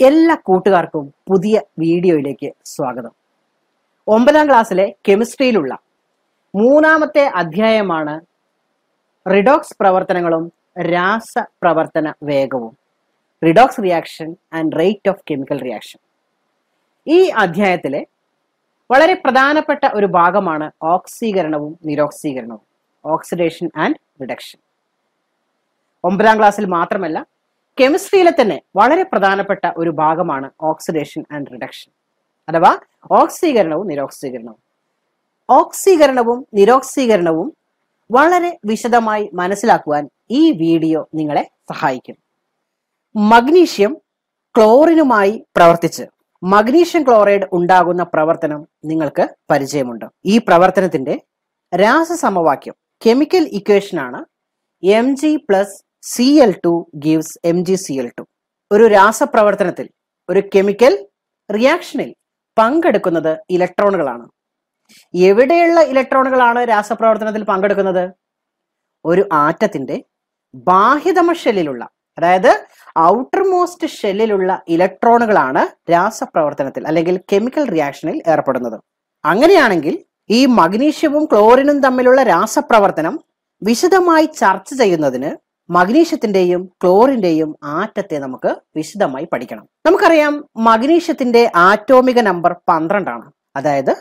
എല്ലാ കൂട്ടുകാർക്കും പുതിയ വീഡിയോയിലേക്ക് സ്വാഗതം. ഒമ്പതാം ക്ലാസ്സിലെ കെമിസ്ട്രിയിലുള്ള മൂന്നാമത്തെ അധ്യായമാണ് റിഡോക്സ് പ്രവർത്തനങ്ങളും രാസ പ്രവർത്തന വേഗവും. Redox reaction and rate of chemical reaction ഈ അധ്യായത്തിലെ വളരെ പ്രധാനപ്പെട്ട ഒരു ഭാഗമാണ് ഓക്സീകരണവും നിരോക്സീകരണവും ഓക്സിഡേഷൻ ആൻഡ് റിഡക്ഷൻ ഒമ്പതാം ക്ലാസ്സിൽ മാത്രമല്ല കെമിസ്ട്രിയിലെ തന്നെ വളരെ പ്രധാനപ്പെട്ട ഒരു ഭാഗമാണ് ഓക്സിഡേഷൻ ആൻഡ് റിഡക്ഷൻ. അഥവാ ഓക്സീകരണവും നിരോക്സീകരണവും. ഓക്സീകരണവും നിരോക്സീകരണവും വളരെ വിശദമായി മനസ്സിലാക്കുവാൻ ഈ വീഡിയോ നിങ്ങളെ സഹായിക്കും. മഗ്നീഷ്യം ക്ലോറിനുമായി പ്രവർത്തിച്ച് മഗ്നീഷ്യം ക്ലോറൈഡ് ഉണ്ടാകുന്ന പ്രവർത്തനം നിങ്ങൾക്ക് പരിചയമുണ്ട്. ഈ പ്രവർത്തനത്തിന്റെ രാസസമവാക്യം chemical ഇക്വേഷനാണ് M G plus C L two gives M G C L two ഒരു രാസപ്രവർത്തനത്തിൽ ഒരു കെമിക്കൽ റിയാക്ഷനിൽ പങ്കെടുക്കുന്നത് ഇലക്ട്രോണുകളാണ് എവിടെയുള്ള ഇലക്ട്രോണുകളാണ് രാസപ്രവർത്തനത്തിൽ പങ്കെടുക്കുന്നത്? ഒരു ആറ്റത്തിന്റെ ബാഹ്യതമ ഷെല്ലിലുള്ള അതായത് ഔട്ടർ മോസ്റ്റ് ഷെല്ലിലുള്ള ഇലക്ട്രോണുകളാണ് രാസപ്രവർത്തനത്തിൽ അല്ലെങ്കിൽ കെമിക്കൽ റിയാക്ഷനിൽ ഏർപ്പെടുന്നത്. അങ്ങനെയാണെങ്കിൽ ഈ മഗ്നീഷ്യവും ക്ലോറിനും തമ്മിലുള്ള രാസപ്രവർത്തനം വിശദമായി ചർച്ച ചെയ്യുന്നതിന് മഗ്നീഷ്യത്തിന്റെയും ക്ലോറിന്റെയും ആറ്റത്തെ നമുക്ക് വിശദമായി പഠിക്കണം. നമുക്കറിയാം മഗ്നീഷ്യത്തിന്റെ ആറ്റോമിക നമ്പർ പന്ത്രണ്ടാണ്. അതായത്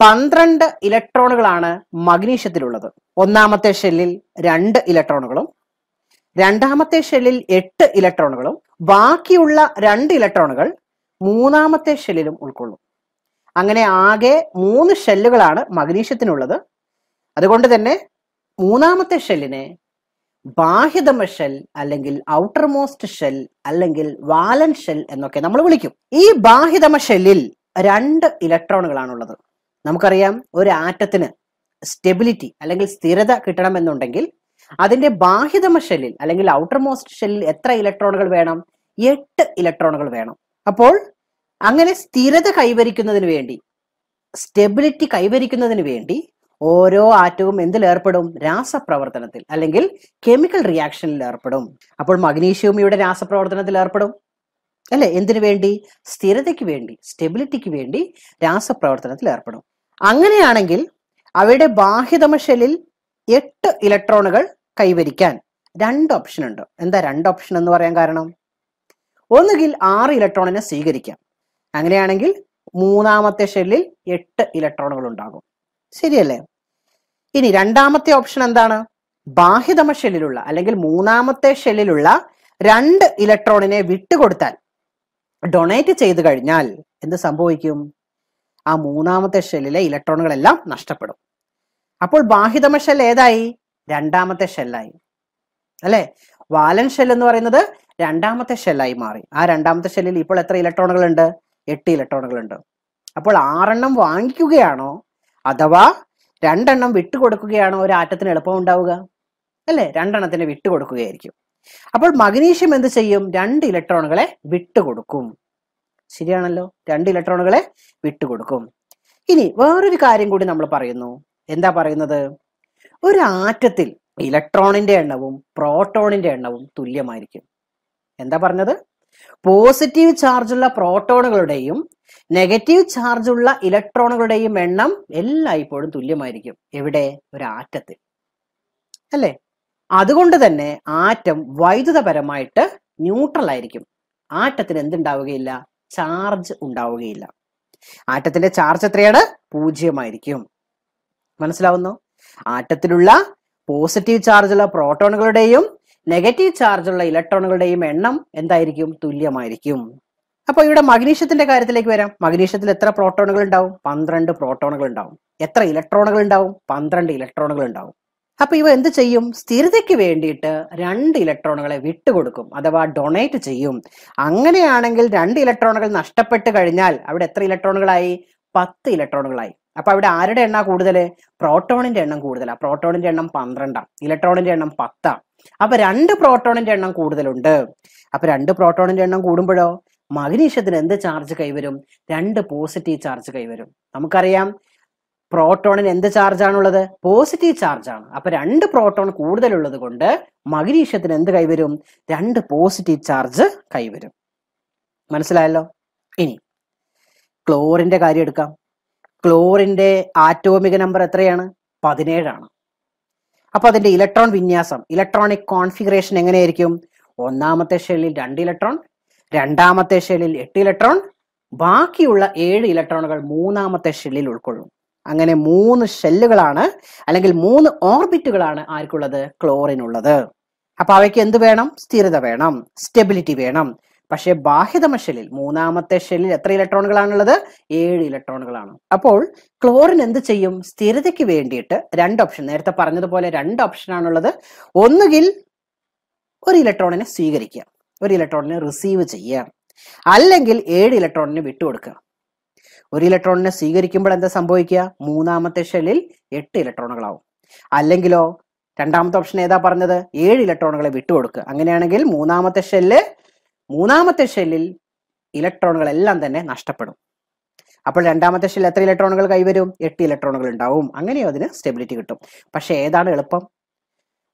പന്ത്രണ്ട് ഇലക്ട്രോണുകളാണ് മഗ്നീഷ്യത്തിലുള്ളത്. ഒന്നാമത്തെ ഷെല്ലിൽ രണ്ട് ഇലക്ട്രോണുകളും രണ്ടാമത്തെ ഷെല്ലിൽ എട്ട് ഇലക്ട്രോണുകളും ബാക്കിയുള്ള രണ്ട് ഇലക്ട്രോണുകൾ മൂന്നാമത്തെ ഷെല്ലിലും ഉൾക്കൊള്ളും. അങ്ങനെ ആകെ മൂന്ന് ഷെല്ലുകളാണ് മഗ്നീഷ്യത്തിനുള്ളത്. അതുകൊണ്ട് തന്നെ മൂന്നാമത്തെ ഷെല്ലിനെ ബാഹ്യതമ ഷെൽ അല്ലെങ്കിൽ ഔട്ടർ മോസ്റ്റ് ഷെൽ അല്ലെങ്കിൽ വാലൻ ഷെൽ എന്നൊക്കെ നമ്മൾ വിളിക്കും. ഈ ബാഹ്യതമ ഷെല്ലിൽ രണ്ട് ഇലക്ട്രോണുകളാണുള്ളത്. നമുക്കറിയാം ഒരു ആറ്റത്തിന് സ്റ്റെബിലിറ്റി അല്ലെങ്കിൽ സ്ഥിരത കിട്ടണമെന്നുണ്ടെങ്കിൽ അതിന്റെ ബാഹ്യതമ ഷെല്ലിൽ അല്ലെങ്കിൽ ഔട്ടർ മോസ്റ്റ് ഷെല്ലിൽ എത്ര ഇലക്ട്രോണുകൾ വേണം? എട്ട് ഇലക്ട്രോണുകൾ വേണം. അപ്പോൾ അങ്ങനെ സ്ഥിരത കൈവരിക്കുന്നതിന് വേണ്ടി സ്റ്റെബിലിറ്റി കൈവരിക്കുന്നതിന് വേണ്ടി ഓരോ ആറ്റവും എന്തിലേർപ്പെടും രാസപ്രവർത്തനത്തിൽ അല്ലെങ്കിൽ കെമിക്കൽ റിയാക്ഷനിൽ ഏർപ്പെടും. അപ്പോൾ മഗ്നീഷ്യവും ഇവിടെ രാസപ്രവർത്തനത്തിൽ ഏർപ്പെടും. അല്ലെ? എന്തിനു വേണ്ടി? സ്ഥിരതയ്ക്ക് വേണ്ടി സ്റ്റെബിലിറ്റിക്ക് വേണ്ടി രാസപ്രവർത്തനത്തിൽ ഏർപ്പെടും. അങ്ങനെയാണെങ്കിൽ അവയുടെ ബാഹ്യതമ ഷെല്ലിൽ എട്ട് ഇലക്ട്രോണുകൾ കൈവരിക്കാൻ രണ്ട് ഓപ്ഷൻ ഉണ്ട്. എന്താ രണ്ട് ഓപ്ഷൻ എന്ന് പറയാൻ കാരണം? ഒന്നുകിൽ ആറ് ഇലക്ട്രോണിനെ സ്വീകരിക്കാം. അങ്ങനെയാണെങ്കിൽ മൂന്നാമത്തെ ഷെല്ലിൽ എട്ട് ഇലക്ട്രോണുകൾ ഉണ്ടാകും. ശരിയല്ലേ? ഇനി രണ്ടാമത്തെ ഓപ്ഷൻ എന്താണ്? ബാഹ്യതമ ഷെല്ലിലുള്ള അല്ലെങ്കിൽ മൂന്നാമത്തെ ഷെല്ലിലുള്ള രണ്ട് ഇലക്ട്രോണിനെ വിട്ടുകൊടുത്താൽ ഡൊണേറ്റ് ചെയ്തു കഴിഞ്ഞാൽ എന്ത് സംഭവിക്കും? ആ മൂന്നാമത്തെ ഷെല്ലിലെ ഇലക്ട്രോണുകളെല്ലാം നഷ്ടപ്പെടും. അപ്പോൾ ബാഹ്യതമ ഷെൽ ഏതായി? രണ്ടാമത്തെ ഷെല്ലായി. അല്ലെ? വാലൻ ഷെൽ എന്ന് പറയുന്നത് രണ്ടാമത്തെ ഷെല്ലായി മാറി. ആ രണ്ടാമത്തെ ഷെല്ലിൽ ഇപ്പോൾ എത്ര ഇലക്ട്രോണുകൾ ഉണ്ട് എട്ട് ഇലക്ട്രോണുകൾ ഉണ്ട് അപ്പോൾ ആറെണ്ണം വാങ്ങിക്കുകയാണോ? അഥവാ രണ്ടെണ്ണം ഒരു ആറ്റത്തിന് എളുപ്പം ഉണ്ടാവുക അല്ലെ? രണ്ടെണ്ണത്തിന് വിട്ടുകൊടുക്കുകയായിരിക്കും. അപ്പോൾ മഗ്നീഷ്യം എന്ത് ചെയ്യും? രണ്ട് ഇലക്ട്രോണുകളെ വിട്ടുകൊടുക്കും. ശരിയാണല്ലോ. രണ്ട് ഇലക്ട്രോണുകളെ വിട്ടുകൊടുക്കും. ഇനി വേറൊരു കാര്യം കൂടി നമ്മൾ പറയുന്നു. എന്താ പറയുന്നത്? ഒരു ആറ്റത്തിൽ ഇലക്ട്രോണിന്റെ എണ്ണവും പ്രോട്ടോണിന്റെ എണ്ണവും തുല്യമായിരിക്കും. എന്താ പറഞ്ഞത്? പോസിറ്റീവ് ചാർജുള്ള പ്രോട്ടോണുകളുടെയും നെഗറ്റീവ് ചാർജുള്ള ഇലക്ട്രോണുകളുടെയും എണ്ണം എല്ലായ്പ്പോഴും തുല്യമായിരിക്കും. എവിടെ? ഒരു ആറ്റത്തിൽ അല്ലേ? അതുകൊണ്ട് തന്നെ ആറ്റം വൈദ്യുതപരമായിട്ട് ന്യൂട്രൽ ആയിരിക്കും. ആറ്റത്തിന് എന്തുണ്ടാവുകയില്ല? ചാർജ് ഉണ്ടാവുകയില്ല. ആറ്റത്തിന്റെ ചാർജ് എത്രയാണ്? പൂജ്യമായിരിക്കും. മനസ്സിലാവുന്നു? ആറ്റത്തിലുള്ള പോസിറ്റീവ് ചാർജുള്ള പ്രോട്ടോണുകളുടെയും നെഗറ്റീവ് ചാർജുള്ള ഇലക്ട്രോണുകളുടെയും എണ്ണം എന്തായിരിക്കും? തുല്യമായിരിക്കും. അപ്പോൾ ഇവിടെ മഗ്നീഷ്യത്തിന്റെ കാര്യത്തിലേക്ക് വരാം. മഗ്നീഷ്യത്തിൽ എത്ര പ്രോട്ടോണുകൾ ഉണ്ടാവും? പന്ത്രണ്ട് പ്രോട്ടോണുകൾ ഉണ്ടാവും. എത്ര ഇലക്ട്രോണുകൾ ഉണ്ടാവും? പന്ത്രണ്ട് ഇലക്ട്രോണുകൾ ഉണ്ടാവും. അപ്പൊ ഇവ എന്ത് ചെയ്യും? സ്ഥിരതയ്ക്ക് വേണ്ടിയിട്ട് രണ്ട് ഇലക്ട്രോണുകളെ വിട്ടുകൊടുക്കും അഥവാ ഡൊണേറ്റ് ചെയ്യും. അങ്ങനെയാണെങ്കിൽ രണ്ട് ഇലക്ട്രോണുകൾ നഷ്ടപ്പെട്ട് കഴിഞ്ഞാൽ അവിടെ എത്ര ഇലക്ട്രോണുകളായി? പത്ത് ഇലക്ട്രോണുകളായി. അപ്പൊ അവിടെ ആരുടെ എണ്ണ കൂടുതൽ പ്രോട്ടോണിന്റെ എണ്ണം കൂടുതലാണ് പ്രോട്ടോണിന്റെ എണ്ണം പന്ത്രണ്ടാം. ഇലക്ട്രോണിന്റെ എണ്ണം പത്താം. അപ്പൊ രണ്ട് പ്രോട്ടോണിന്റെ എണ്ണം കൂടുതലുണ്ട്. അപ്പൊ രണ്ട് പ്രോട്ടോണിന്റെ എണ്ണം കൂടുമ്പോഴോ? മഗ്നീഷ്യത്തിന് എന്ത് ചാർജ് കൈവരും? രണ്ട് പോസിറ്റീവ് ചാർജ് കൈവരും. നമുക്കറിയാം പ്രോട്ടോണിന് എന്ത് ചാർജ് ആണുള്ളത് പോസിറ്റീവ് ചാർജ് ആണ് അപ്പൊ രണ്ട് പ്രോട്ടോൺ കൂടുതലുള്ളത് കൊണ്ട് മഗ്നീഷ്യത്തിന് എന്ത് കൈവരും? രണ്ട് പോസിറ്റീവ് ചാർജ് കൈവരും. മനസ്സിലായല്ലോ? ഇനി ക്ലോറിന്റെ കാര്യം എടുക്കാം. ക്ലോറിന്റെ ആറ്റോമിക നമ്പർ എത്രയാണ്? പതിനേഴാണ്. അപ്പൊ അതിന്റെ ഇലക്ട്രോൺ വിന്യാസം ഇലക്ട്രോണിക് കോൺഫിഗറേഷൻ എങ്ങനെയായിരിക്കും? ഒന്നാമത്തെ ഷെല്ലിൽ രണ്ട് ഇലക്ട്രോൺ രണ്ടാമത്തെ ഷെല്ലിൽ എട്ട് ഇലക്ട്രോൺ ബാക്കിയുള്ള ഏഴ് ഇലക്ട്രോണുകൾ മൂന്നാമത്തെ ഷെല്ലിൽ ഉൾക്കൊള്ളും. അങ്ങനെ മൂന്ന് ഷെല്ലുകളാണ് അല്ലെങ്കിൽ മൂന്ന് ഓർബിറ്റുകളാണ് ആർക്കുള്ളത്? ക്ലോറിനുള്ളത് അപ്പൊ അവയ്ക്ക് എന്ത് വേണം? സ്ഥിരത വേണം സ്റ്റെബിലിറ്റി വേണം. പക്ഷേ ബാഹ്യതമ ഷെല്ലിൽ മൂന്നാമത്തെ ഷെല്ലിൽ എത്ര ഇലക്ട്രോണുകളാണുള്ളത്? ഏഴ് ഇലക്ട്രോണുകളാണ്. അപ്പോൾ ക്ലോറിൻ എന്ത് ചെയ്യും? സ്ഥിരതയ്ക്ക് വേണ്ടിയിട്ട് രണ്ട് ഓപ്ഷൻ നേരത്തെ പറഞ്ഞതുപോലെ രണ്ട് ഓപ്ഷൻ ആണുള്ളത്. ഒന്നുകിൽ ഒരു ഇലക്ട്രോണിനെ സ്വീകരിക്കുക ഒരു ഇലക്ട്രോണിനെ റിസീവ് ചെയ്യുക അല്ലെങ്കിൽ ഏഴ് ഇലക്ട്രോണിനെ വിട്ടുകൊടുക്കുക. ഒരു ഇലക്ട്രോണിനെ സ്വീകരിക്കുമ്പോൾ എന്താ സംഭവിക്കുക? മൂന്നാമത്തെ ഷെല്ലിൽ എട്ട് ഇലക്ട്രോണുകളാവും. അല്ലെങ്കിലോ രണ്ടാമത്തെ ഓപ്ഷൻ ഏതാ പറഞ്ഞത്? ഏഴ് ഇലക്ട്രോണുകളെ വിട്ടുകൊടുക്കുക. അങ്ങനെയാണെങ്കിൽ മൂന്നാമത്തെ ഷെല്ല് മൂന്നാമത്തെ ഷെല്ലിൽ ഇലക്ട്രോണുകളെല്ലാം തന്നെ നഷ്ടപ്പെടും. അപ്പോൾ രണ്ടാമത്തെ ഷെല്ലിൽ എത്ര ഇലക്ട്രോണുകൾ കൈവരും? എട്ട് ഇലക്ട്രോണുകൾ ഉണ്ടാവും. അങ്ങനെയോ അതിന് സ്റ്റെബിലിറ്റി കിട്ടും. പക്ഷെ ഏതാണ് എളുപ്പം?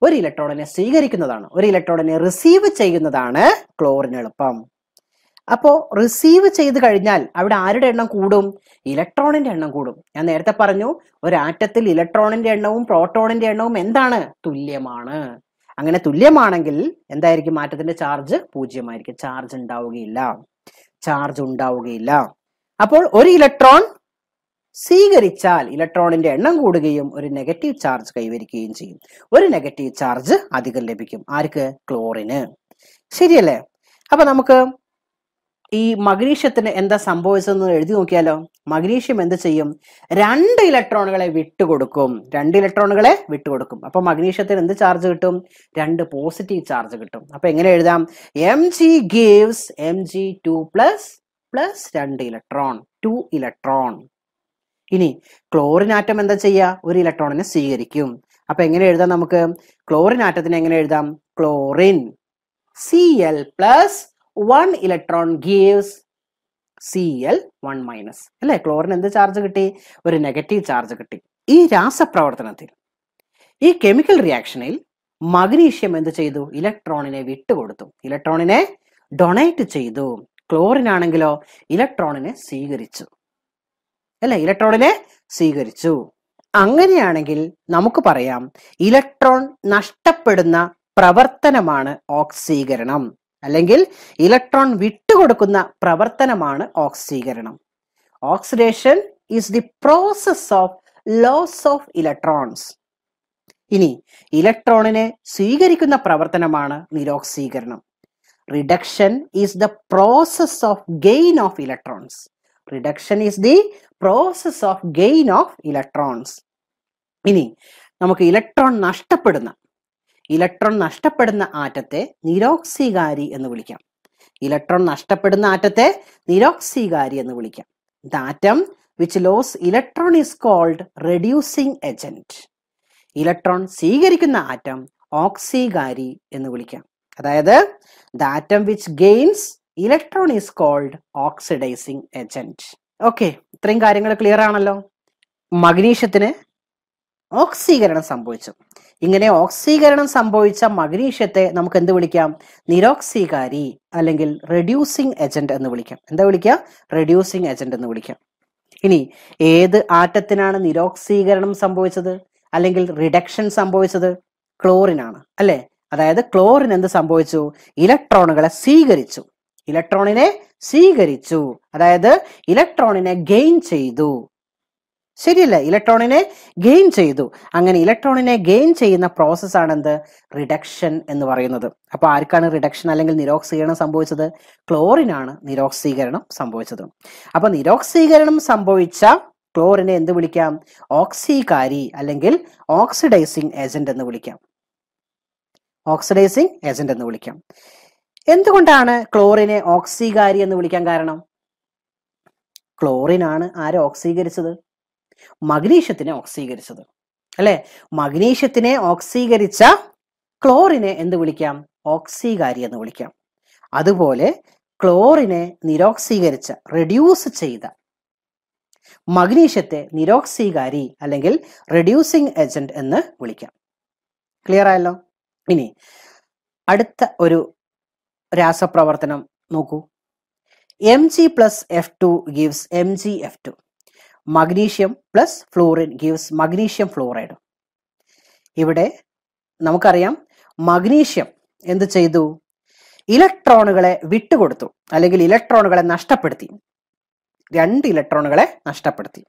ഒരു ഇലക്ട്രോണിനെ സ്വീകരിക്കുന്നതാണ്. ഒരു ഇലക്ട്രോണിനെ റിസീവ് ചെയ്യുന്നതാണ് ക്ലോറിന് എളുപ്പം. അപ്പോ റിസീവ് ചെയ്ത് കഴിഞ്ഞാൽ അവിടെ ആരുടെ എണ്ണം കൂടും? ഇലക്ട്രോണിന്റെ എണ്ണം കൂടും. ഞാൻ നേരത്തെ പറഞ്ഞു ഒരു ആറ്റത്തിൽ ഇലക്ട്രോണിന്റെ എണ്ണവും പ്രോട്ടോണിന്റെ എണ്ണവും എന്താണ്? തുല്യമാണ്. അങ്ങനെ തുല്യമാണെങ്കിൽ എന്തായിരിക്കും? ആറ്റത്തിന്റെ ചാർജ് പൂജ്യമായിരിക്കും. ചാർജ് ഉണ്ടാവുകയില്ല. ചാർജ് ഉണ്ടാവുകയില്ല. അപ്പോൾ ഒരു ഇലക്ട്രോൺ സ്വീകരിച്ചാൽ ഇലക്ട്രോണിന്റെ എണ്ണം കൂടുകയും ഒരു നെഗറ്റീവ് ചാർജ് കൈവരിക്കുകയും ചെയ്യും. ഒരു നെഗറ്റീവ് ചാർജ് അധികം ലഭിക്കും. ആർക്ക്? ക്ലോറിന്. ശരിയല്ലേ? അപ്പൊ നമുക്ക് ഈ മഗ്നീഷ്യത്തിന് എന്താ സംഭവിച്ചതെന്ന് എഴുതി നോക്കിയാലോ? മഗ്നീഷ്യം എന്ത് ചെയ്യും? രണ്ട് ഇലക്ട്രോണുകളെ വിട്ടുകൊടുക്കും. രണ്ട് ഇലക്ട്രോണുകളെ വിട്ടുകൊടുക്കും. അപ്പൊ മഗ്നീഷ്യത്തിന് എന്ത് ചാർജ് കിട്ടും? രണ്ട് പോസിറ്റീവ് ചാർജ് കിട്ടും. അപ്പൊ എങ്ങനെ എഴുതാം? M G gives M G two plus plus രണ്ട് ഇലക്ട്രോൺ. Two electron. ഇനി ക്ലോറിൻ ആറ്റം എന്താ ചെയ്യുക ഒരു ഇലക്ട്രോണിനെ സ്വീകരിക്കും. അപ്പൊ എങ്ങനെ എഴുതാം നമുക്ക്? ക്ലോറിൻ ആറ്റത്തിന് എങ്ങനെ എഴുതാം? Chlorine. C L plus one electron gives C L one അല്ലെ? ക്ലോറിൻ എന്ത് ചാർജ് കിട്ടി? ഒരു നെഗറ്റീവ് ചാർജ് കിട്ടി. ഈ രാസപ്രവർത്തനത്തിൽ ഈ കെമിക്കൽ റിയാക്ഷനിൽ മഗ്നീഷ്യം എന്ത് ചെയ്തു? ഇലക്ട്രോണിനെ വിട്ടുകൊടുത്തു. ഇലക്ട്രോണിനെ ഡൊണേറ്റ് ചെയ്തു. ക്ലോറിൻ ആണെങ്കിലോ ഇലക്ട്രോണിനെ സ്വീകരിച്ചു. അല്ലെ? ഇലക്ട്രോണിനെ സ്വീകരിച്ചു. അങ്ങനെയാണെങ്കിൽ നമുക്ക് പറയാം ഇലക്ട്രോൺ നഷ്ടപ്പെടുന്ന പ്രവർത്തനമാണ് ഓക്സീകരണം അല്ലെങ്കിൽ ഇലക്ട്രോൺ വിട്ടുകൊടുക്കുന്ന പ്രവർത്തനമാണ് ഓക്സീകരണം. Oxidation is the process of loss of electrons ഇനി ഇലക്ട്രോണിനെ സ്വീകരിക്കുന്ന പ്രവർത്തനമാണ് നിരോക്സീകരണം. Reduction is the process of gain of electrons reduction is the process of gain of electrons ഇനി നമുക്ക് ഇലക്ട്രോൺ നഷ്ടപ്പെടുന്ന ഇലക്ട്രോൺ നഷ്ടപ്പെടുന്ന ആറ്റത്തെ നിരോക്സികാരി എന്ന് വിളിക്കാം. ഇലക്ട്രോൺ നഷ്ടപ്പെടുന്ന ആറ്റത്തെ നിരോക്സികാരി എന്ന് വിളിക്കാം. The atom which loss electron is called reducing agent electron സ്വീകരിക്കുന്ന ആറ്റം ഓക്സികാരി എന്ന് വിളിക്കാം. അതായത് the atom which gains electron is called oxidising agent okay ഇത്രയും കാര്യങ്ങൾ ക്ലിയർ ആണല്ലോ? മഗ്നീഷ്യത്തിന് ഓക്സീകരണം സംഭവിച്ചു. ഇങ്ങനെ ഓക്സീകരണം സംഭവിച്ച മഗ്നീഷ്യത്തെ നമുക്ക് എന്ത് വിളിക്കാം? നിരോക്സീകാരി അല്ലെങ്കിൽ റെഡ്യൂസിങ് ഏജന്റ് എന്ന് വിളിക്കാം. എന്താ വിളിക്കാം റെഡ്യൂസിങ് ഏജന്റ് എന്ന് വിളിക്കാം. ഇനി ഏത് ആറ്റത്തിനാണ് നിരോക്സീകരണം സംഭവിച്ചത്? അല്ലെങ്കിൽ റിഡക്ഷൻ സംഭവിച്ചത്? ക്ലോറിനാണ് അല്ലെ? അതായത് ക്ലോറിൻ എന്ത് സംഭവിച്ചു? ഇലക്ട്രോണുകളെ സ്വീകരിച്ചു. ഇലക്ട്രോണിനെ സ്വീകരിച്ചു. അതായത് ഇലക്ട്രോണിനെ ഗെയിൻ ചെയ്തു. ശരിയല്ലേ? ഇലക്ട്രോണിനെ ഗെയിൻ ചെയ്തു. അങ്ങനെ ഇലക്ട്രോണിനെ ഗെയിൻ ചെയ്യുന്ന പ്രോസസ് ആണ് എന്ത്? റിഡക്ഷൻ എന്ന് പറയുന്നത്. അപ്പൊ ആർക്കാണ് റിഡക്ഷൻ അല്ലെങ്കിൽ നിരോക്സീകരണം സംഭവിച്ചത്? ക്ലോറിനാണ് നിരോക്സീകരണം സംഭവിച്ചത്. അപ്പൊ നിരോക്സീകരണം സംഭവിച്ച ക്ലോറിനെ എന്ത് വിളിക്കാം? ഓക്സികാരി അല്ലെങ്കിൽ ഓക്സിഡൈസിങ് ഏജന്റ് എന്ന് വിളിക്കാം. ഓക്സിഡൈസിങ് ഏജന്റ് എന്ന് വിളിക്കാം. എന്തുകൊണ്ടാണ് ക്ലോറിനെ ഓക്സികാരി എന്ന് വിളിക്കാൻ കാരണം? ക്ലോറിനാണ് ആരെ ഓക്സീകരിച്ചത്? മഗ്നീഷ്യത്തിനെ ഓക്സീകരിച്ചത്. അല്ലെ? മഗ്നീഷ്യത്തിനെ ഓക്സീകരിച്ച ക്ലോറിനെ എന്ത് വിളിക്കാം? ഓക്സീകാരി എന്ന് വിളിക്കാം. അതുപോലെ ക്ലോറിനെ നിരോക്സീകരിച്ച റെഡ്യൂസ് ചെയ്ത മഗ്നീഷ്യത്തെ നിരോക്സീകാരി അല്ലെങ്കിൽ റെഡ്യൂസിങ് ഏജന്റ് എന്ന് വിളിക്കാം. ക്ലിയർ ആയല്ലോ? ഇനി അടുത്ത ഒരു രാസപ്രവർത്തനം നോക്കൂ. M G plus F two gives M G F two magnesium plus fluorine gives magnesium fluoride ഇവിടെ നമുക്കറിയാം മഗ്നീഷ്യം എന്ത് ചെയ്തു? ഇലക്ട്രോണുകളെ വിട്ടുകൊടുത്തു. അല്ലെങ്കിൽ ഇലക്ട്രോണുകളെ നഷ്ടപ്പെടുത്തി. രണ്ട് ഇലക്ട്രോണുകളെ നഷ്ടപ്പെടുത്തി.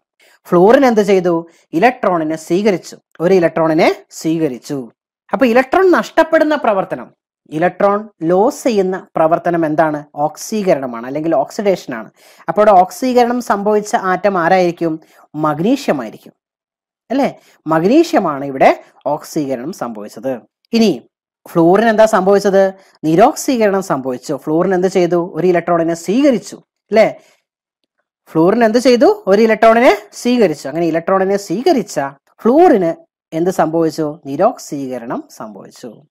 ഫ്ലൂറിൻ എന്ത് ചെയ്തു? ഇലക്ട്രോണിനെ സ്വീകരിച്ചു. ഒരു ഇലക്ട്രോണിനെ സ്വീകരിച്ചു. അപ്പൊ ഇലക്ട്രോൺ നഷ്ടപ്പെടുന്ന പ്രവർത്തനം ഇലക്ട്രോൺ ലോസ് ചെയ്യുന്ന പ്രവർത്തനം എന്താണ്? ഓക്സീകരണമാണ് അല്ലെങ്കിൽ ഓക്സിഡേഷൻ ആണ് അപ്പോൾ ഓക്സീകരണം സംഭവിച്ച ആറ്റം ആരായിരിക്കും? മഗ്നീഷ്യം ആയിരിക്കും അല്ലേ? മഗ്നീഷ്യമാണ് ഇവിടെ ഓക്സീകരണം സംഭവിച്ചത്. ഇനി ഫ്ലൂറിൻ എന്താ സംഭവിച്ചത്? നിരോക്സീകരണം സംഭവിച്ചു. ഫ്ലൂറിൻ എന്ത് ചെയ്തു? ഒരു ഇലക്ട്രോണിനെ സ്വീകരിച്ചു. അല്ലേ? ഫ്ലൂറിൻ എന്ത് ചെയ്തു? ഒരു ഇലക്ട്രോണിനെ സ്വീകരിച്ചു. അങ്ങനെ ഇലക്ട്രോണിനെ സ്വീകരിച്ച ഫ്ലൂറിന് എന്ത് സംഭവിച്ചു? നിരോക്സീകരണം സംഭവിച്ചു.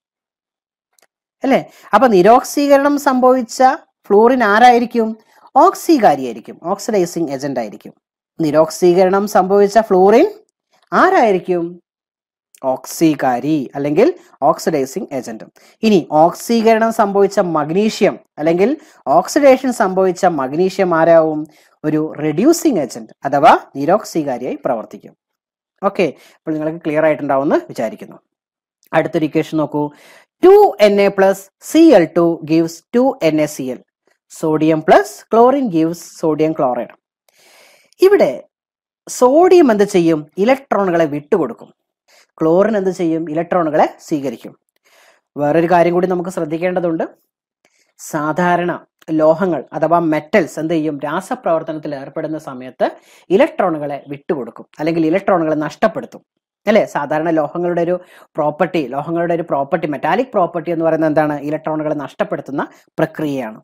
അല്ലേ? അപ്പൊ നിരോക്സീകരണം സംഭവിച്ച ഫ്ലൂറിൻ ആരായിരിക്കും? ഓക്സികാരിയായിരിക്കും. ഓക്സിഡൈസിങ് ഏജന്റ് ആയിരിക്കും. നിരോക്സീകരണം സംഭവിച്ച ഫ്ലൂറിൻ ആരായിരിക്കും? ഓക്സികാരി അല്ലെങ്കിൽ ഓക്സിഡൈസിങ് ഏജന്റും. ഇനി ഓക്സീകരണം സംഭവിച്ച മഗ്നീഷ്യം അല്ലെങ്കിൽ ഓക്സിഡേഷൻ സംഭവിച്ച മഗ്നീഷ്യം ആരാവും? ഒരു റെഡ്യൂസിങ് ഏജന്റ് അഥവാ നിരോക്സീകാരിയായി പ്രവർത്തിക്കും. ഓക്കെ. അപ്പോൾ നിങ്ങൾക്ക് ക്ലിയർ ആയിട്ടുണ്ടാവുമെന്ന് വിചാരിക്കുന്നു. അടുത്തൊരു ഇക്വേഷൻ നോക്കൂ. Two N A plus C L two gives two N A sodium plus chlorine gives sodium chloride ഇവിടെ സോഡിയം എന്ത് ചെയ്യും? ഇലക്ട്രോണുകളെ വിട്ടുകൊടുക്കും. ക്ലോറിൻ എന്ത് ചെയ്യും? ഇലക്ട്രോണുകളെ സ്വീകരിക്കും. വേറൊരു കാര്യം കൂടി നമുക്ക് ശ്രദ്ധിക്കേണ്ടതുണ്ട്. സാധാരണ ലോഹങ്ങൾ അഥവാ മെറ്റൽസ് എന്ത് ചെയ്യും? രാസപ്രവർത്തനത്തിൽ ഏർപ്പെടുന്ന സമയത്ത് ഇലക്ട്രോണുകളെ വിട്ടുകൊടുക്കും. അല്ലെങ്കിൽ ഇലക്ട്രോണുകളെ നഷ്ടപ്പെടുത്തും. അല്ലെ? സാധാരണ ലോഹങ്ങളുടെ ഒരു പ്രോപ്പർട്ടി ലോഹങ്ങളുടെ ഒരു പ്രോപ്പർട്ടി മെറ്റാലിക് പ്രോപ്പർട്ടി എന്ന് പറയുന്നത് എന്താണ്? ഇലക്ട്രോണുകളെ നഷ്ടപ്പെടുത്തുന്ന പ്രക്രിയയാണ്.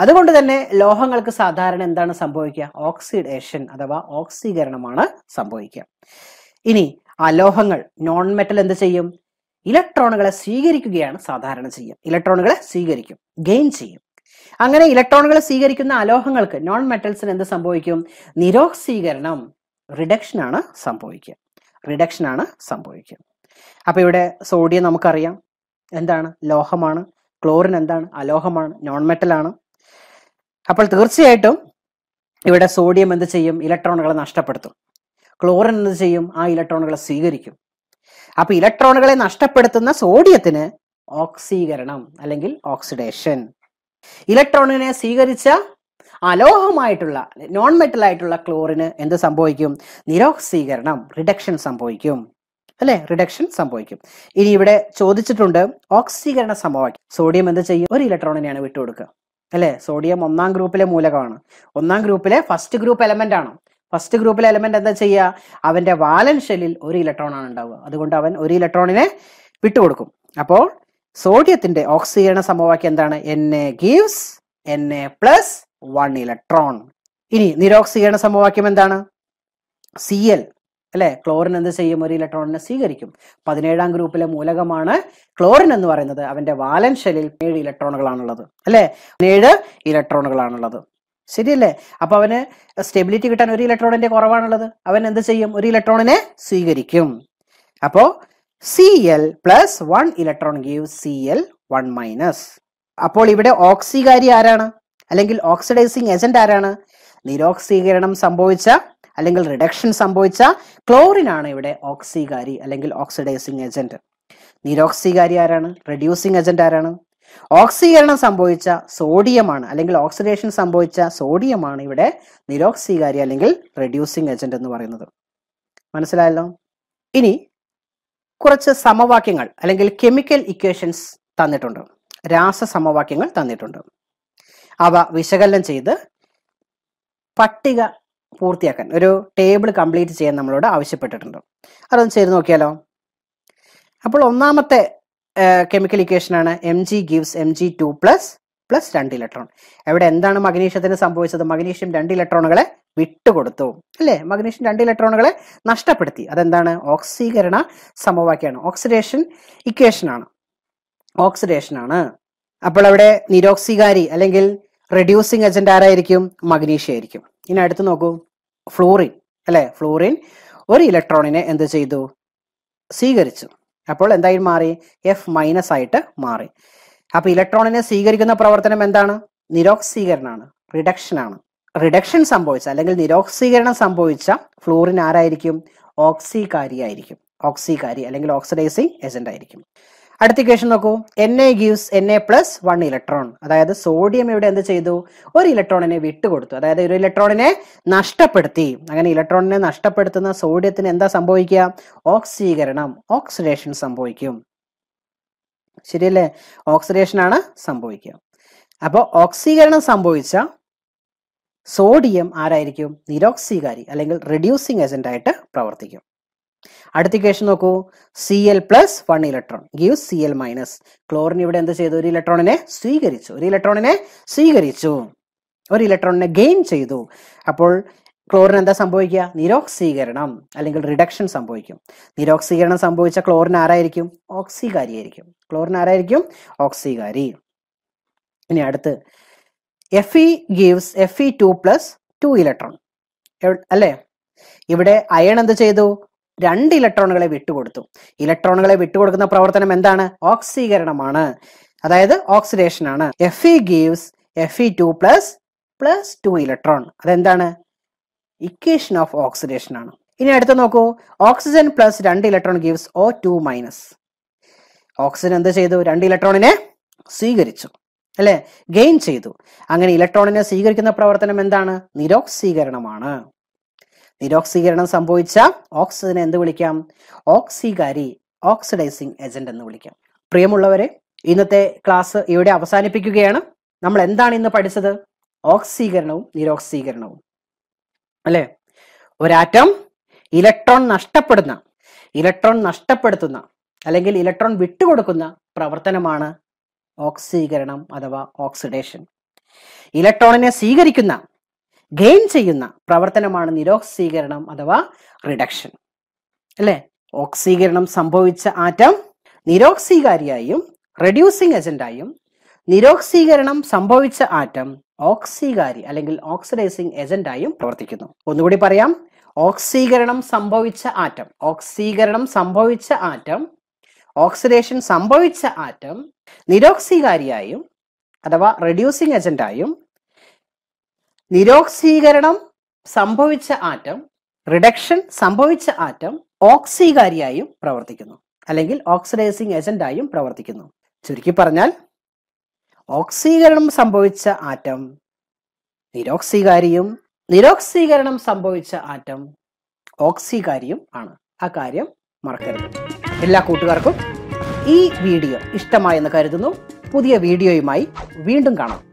അതുകൊണ്ട് തന്നെ ലോഹങ്ങൾക്ക് സാധാരണ എന്താണ് സംഭവിക്കുക? ഓക്സിഡേഷൻ അഥവാ ഓക്സീകരണമാണ് സംഭവിക്കുക. ഇനി അലോഹങ്ങൾ നോൺ മെറ്റൽ എന്ത് ചെയ്യും? ഇലക്ട്രോണുകളെ സ്വീകരിക്കുകയാണ് സാധാരണ ചെയ്യുക ഇലക്ട്രോണുകളെ സ്വീകരിക്കും. ഗെയിൻ ചെയ്യും. അങ്ങനെ ഇലക്ട്രോണുകളെ സ്വീകരിക്കുന്ന അലോഹങ്ങൾക്ക് നോൺ മെറ്റൽസിന് എന്ത് സംഭവിക്കും? നിരോക്സീകരണം റിഡക്ഷൻ ആണ് സംഭവിക്കുക. റിഡക്ഷൻ ആണ് സംഭവിക്കുക. അപ്പോൾ ഇവിടെ സോഡിയം നമുക്കറിയാം. എന്താണ്? ലോഹമാണ്. ക്ലോറിൻ എന്താണ്? അലോഹമാണ്. നോൺ മെറ്റൽ ആണ്. അപ്പോൾ തീർച്ചയായിട്ടും ഇവിടെ സോഡിയം എന്ത് ചെയ്യും? ഇലക്ട്രോണുകളെ നഷ്ടപ്പെടുത്തും. ക്ലോറിൻ എന്ത് ചെയ്യും? ആ ഇലക്ട്രോണുകളെ സ്വീകരിക്കും. അപ്പൊ ഇലക്ട്രോണുകളെ നഷ്ടപ്പെടുത്തുന്ന സോഡിയത്തിന് ഓക്സീകരണം അല്ലെങ്കിൽ ഓക്സിഡേഷൻ ഇലക്ട്രോണിനെ സ്വീകരിച്ച അലോഹമായിട്ടുള്ള നോൺ മെറ്റൽ ആയിട്ടുള്ള ക്ലോറിന് എന്ത് സംഭവിക്കും? നിരോക്സീകരണം റിഡക്ഷൻ സംഭവിക്കും. അല്ലെ? റിഡക്ഷൻ സംഭവിക്കും. ഇനി ഇവിടെ ചോദിച്ചിട്ടുണ്ട് ഓക്സീകരണ സമവാക്യം സോഡിയം എന്ത് ചെയ്യും? ഒരു ഇലക്ട്രോണിനെയാണ് വിട്ടുകൊടുക്കുക. അല്ലെ? സോഡിയം ഒന്നാം ഗ്രൂപ്പിലെ മൂലകമാണ്. ഒന്നാം ഗ്രൂപ്പിലെ ഫസ്റ്റ് ഗ്രൂപ്പ് എലമെന്റ് ആണ്. ഫസ്റ്റ് ഗ്രൂപ്പിലെ എലമെന്റ് എന്താ ചെയ്യുക? അവന്റെ വാലൻ ഷെല്ലിൽ ഒരു ഇലക്ട്രോൺ ആണ് ഉണ്ടാവുക. അതുകൊണ്ട് അവൻ ഒരു ഇലക്ട്രോണിനെ വിട്ടുകൊടുക്കും. അപ്പോൾ സോഡിയത്തിന്റെ ഓക്സീകരണ സമവാക്യം എന്താണ്? N A gives N A plus one electron ഇനി നിരോക്സീകരണ സമവാക്യം എന്താണ്? സി എൽ അല്ലെ? ക്ലോറിൻ എന്ത് ചെയ്യും? ഒരു ഇലക്ട്രോണിനെ സ്വീകരിക്കും. പതിനേഴാം ഗ്രൂപ്പിലെ മൂലകമാണ് ക്ലോറിൻ എന്ന് പറയുന്നത്. അവന്റെ വാലൻ ഷെല്ലിൽ ഏഴ് ഇലക്ട്രോണുകളാണുള്ളത് അല്ലെ? ഏഴ് ഇലക്ട്രോണുകളാണുള്ളത് ശരിയല്ലേ? അപ്പൊ അവന് സ്റ്റെബിലിറ്റി കിട്ടാൻ ഒരു ഇലക്ട്രോണിന്റെ കുറവാണുള്ളത്. അവൻ എന്ത് ചെയ്യും? ഒരു ഇലക്ട്രോണിനെ സ്വീകരിക്കും. അപ്പോ C L plus one electron give C L one minus അപ്പോൾ ഇവിടെ ഓക്സികാരി ആരാണ്? അല്ലെങ്കിൽ ഓക്സിഡൈസിങ് ഏജന്റ് ആരാണ്? നിരോക്സീകരണം സംഭവിച്ച അല്ലെങ്കിൽ റിഡക്ഷൻ സംഭവിച്ച ക്ലോറിൻ ആണ് ഇവിടെ ഓക്സികാരി അല്ലെങ്കിൽ ഓക്സിഡൈസിങ് ഏജന്റ് നിരോക്സികാരി ആരാണ്? റെഡ്യൂസിങ് ഏജന്റ് ആരാണ്? ഓക്സീകരണം സംഭവിച്ച സോഡിയമാണ് അല്ലെങ്കിൽ ഓക്സിഡേഷൻ സംഭവിച്ച സോഡിയമാണ് ഇവിടെ നിരോക്സീകാരി അല്ലെങ്കിൽ റെഡ്യൂസിങ് ഏജന്റ് എന്ന് പറയുന്നത്. മനസ്സിലായല്ലോ? ഇനി കുറച്ച് സമവാക്യങ്ങൾ അല്ലെങ്കിൽ കെമിക്കൽ ഇക്വേഷൻസ് തന്നിട്ടുണ്ട്. രാസ സമവാക്യങ്ങൾ തന്നിട്ടുണ്ട്. അവ വിശകലനം ചെയ്ത് പട്ടിക പൂർത്തിയാക്കാൻ ഒരു ടേബിൾ കംപ്ലീറ്റ് ചെയ്യാൻ നമ്മളോട് ആവശ്യപ്പെട്ടിട്ടുണ്ട്. അതൊന്ന് ചെയ്ത് നോക്കിയാലോ? അപ്പോൾ ഒന്നാമത്തെ കെമിക്കൽ ഇക്വേഷൻ ആണ് M G gives M G two plus plus രണ്ട് ഇലക്ട്രോൺ. എവിടെ എന്താണ് മഗ്നീഷ്യത്തിന് സംഭവിച്ചത്? മഗ്നീഷ്യം രണ്ട് ഇലക്ട്രോണുകളെ വിട്ടുകൊടുത്തു. അല്ലേ? മഗ്നീഷ്യം രണ്ട് ഇലക്ട്രോണുകളെ നഷ്ടപ്പെടുത്തി. അതെന്താണ്? ഓക്സീകരണ സമവാക്യമാണ്. ഓക്സിഡേഷൻ ഇക്വേഷനാണ് ഓക്സിഡേഷൻ ആണ്. അപ്പോൾ അവിടെ നിരോക്സികാരി അല്ലെങ്കിൽ റെഡ്യൂസിങ് ഏജന്റ് ആരായിരിക്കും? മഗ്നീഷ്യ ആയിരിക്കും. ഇനി അടുത്ത് നോക്കൂ. ഫ്ലൂറിൻ അല്ലെ? ഫ്ലൂറിൻ ഒരു ഇലക്ട്രോണിനെ എന്ത് ചെയ്തു? സ്വീകരിച്ചു. അപ്പോൾ എന്തായി മാറി? എഫ് മൈനസ് ആയിട്ട് മാറി. അപ്പൊ ഇലക്ട്രോണിനെ സ്വീകരിക്കുന്ന പ്രവർത്തനം എന്താണ്? നിരോക്സീകരണമാണ്. റിഡക്ഷൻ ആണ്. റിഡക്ഷൻ സംഭവിച്ച അല്ലെങ്കിൽ നിരോക്സീകരണം സംഭവിച്ച ഫ്ലൂറിൻ ആരായിരിക്കും? ഓക്സികാരി ആയിരിക്കും. ഓക്സികാരി അല്ലെങ്കിൽ ഓക്സിഡൈസിങ് ഏജന്റ് ആയിരിക്കും. അടുത്ത ഇക്വേഷൻ നോക്കൂ. N A gives N A plus one electron അതായത് സോഡിയം ഇവിടെ എന്ത് ചെയ്തു? ഒരു ഇലക്ട്രോണിനെ വിട്ടുകൊടുത്തു. അതായത് ഒരു ഇലക്ട്രോണിനെ നഷ്ടപ്പെടുത്തി. അങ്ങനെ ഇലക്ട്രോണിനെ നഷ്ടപ്പെടുത്തുന്ന സോഡിയത്തിന് എന്താ സംഭവിക്കുക? ഓക്സീകരണം ഓക്സിഡേഷൻ സംഭവിക്കും. ശരിയല്ലേ? ഓക്സിഡേഷൻ ആണ് സംഭവിക്കുക. അപ്പോൾ ഓക്സീകരണം സംഭവിച്ച സോഡിയം ആരായിരിക്കും? നിരോക്സീകാരി അല്ലെങ്കിൽ റെഡ്യൂസിങ് ഏജന്റ് ആയിട്ട് പ്രവർത്തിക്കും. അടുത്ത ഇക്വേഷൻ നോക്കൂ. C L plus one electron give C L minus chlorine ഇവിടെ എന്ത് ചെയ്തു? ഒരു ഇലക്ട്രോണിനെ സ്വീകരിച്ചു. ഒരു ഇലക്ട്രോണിനെ സ്വീകരിച്ചു. ഒരു ഇലക്ട്രോണിനെ ഗെയിൻ ചെയ്തു. അപ്പോൾ ക്ലോറിൻ എന്താ സംഭവിക്കുക? നിരോക്സീകരണം അല്ലെങ്കിൽ റിഡക്ഷൻ സംഭവിക്കും. നിരോക്സീകരണം സംഭവിച്ച ക്ലോറിൻ ആരായിരിക്കും? ഓക്സികാരി ആയിരിക്കും. ക്ലോറിൻ ആരായിരിക്കും? ഓക്സികാരി. ഇനി അടുത്ത്. F E gives F E two plus two electron അല്ലേ? ഇവിടെ അയൺ എന്ത് ചെയ്തു? രണ്ട് ഇലക്ട്രോണുകളെ വിട്ടുകൊടുത്തു. ഇലക്ട്രോണുകളെ വിട്ടുകൊടുക്കുന്ന പ്രവർത്തനം എന്താണ്? ഓക്സീകരണമാണ്. അതായത് ഓക്സിഡേഷൻ ആണ് F E gives F E two plus plus two electron അതെന്താണ്? ഇക്വേഷൻ ഓഫ് ഓക്സിഡേഷൻ ആണ്. ഇനി അടുത്ത് നോക്കൂ. ഓക്സിജൻ പ്ലസ് രണ്ട് electron gives O two minus oxygen എന്ത് ചെയ്തു? രണ്ട് ഇലക്ട്രോണിനെ സ്വീകരിച്ചു. അല്ലെ? ഗെയിൻ ചെയ്തു. അങ്ങനെ ഇലക്ട്രോണിനെ സ്വീകരിക്കുന്ന പ്രവർത്തനം എന്താണ്? നിരോക്സീകരണമാണ്. നിരോക്സീകരണം സംഭവിച്ച ഓക്സിജനെ എന്ത് വിളിക്കാം? ഓക്സികാരി ഓക്സിഡൈസിങ് ഏജന്റ് എന്ന് വിളിക്കാം. പ്രിയമുള്ളവരെ ഇന്നത്തെ ക്ലാസ് ഇവിടെ അവസാനിപ്പിക്കുകയാണ്. നമ്മൾ എന്താണ് ഇന്ന് പഠിച്ചത്? ഓക്സീകരണവും നിരോക്സീകരണവും. അല്ലെ? ഒരാറ്റം ഇലക്ട്രോൺ നഷ്ടപ്പെടുന്ന ഇലക്ട്രോൺ നഷ്ടപ്പെടുത്തുന്ന അല്ലെങ്കിൽ ഇലക്ട്രോൺ വിട്ടുകൊടുക്കുന്ന പ്രവർത്തനമാണ് ഓക്സീകരണം അഥവാ ഓക്സിഡേഷൻ. ഇലക്ട്രോണിനെ സ്വീകരിക്കുന്ന ഗെയിൻ ചെയ്യുന്ന പ്രവർത്തനമാണ് നിരോക്സീകരണം അഥവാ റിഡക്ഷൻ. അല്ലെ? ഓക്സീകരണം സംഭവിച്ച ആറ്റം നിരോക്സീകാരിയായും റെഡ്യൂസിങ് ഏജന്റായും നിരോക്സീകരണം സംഭവിച്ച ആറ്റം ഓക്സീകാരി അല്ലെങ്കിൽ ഓക്സിഡൈസിങ് ഏജന്റായും പ്രവർത്തിക്കുന്നു. ഒന്നുകൂടി പറയാം. ഓക്സീകരണം സംഭവിച്ച ആറ്റം ഓക്സീകരണം സംഭവിച്ച ആറ്റം ഓക്സിഡേഷൻ സംഭവിച്ച ആറ്റം നിരോക്സീകാരിയായും അഥവാ റെഡ്യൂസിങ് ഏജന്റായും നിരോക്സീകരണം സംഭവിച്ച ആറ്റം റിഡക്ഷൻ സംഭവിച്ച ആറ്റം ഓക്സികാരിയായും പ്രവർത്തിക്കുന്നു. അല്ലെങ്കിൽ ഓക്സിഡൈസിങ് ഏജന്റായും പ്രവർത്തിക്കുന്നു. ചുരുക്കി പറഞ്ഞാൽ ഓക്സീകരണം സംഭവിച്ച ആറ്റം നിരോക്സീകാരിയും നിരോക്സീകരണം സംഭവിച്ച ആറ്റം ഓക്സികാരിയും ആണ്. ആ കാര്യം മറക്കരുത്. എല്ലാ കൂട്ടുകാർക്കും ഈ വീഡിയോ ഇഷ്ടമായെന്ന് കരുതുന്നു. പുതിയ വീഡിയോയുമായി വീണ്ടും കാണാം.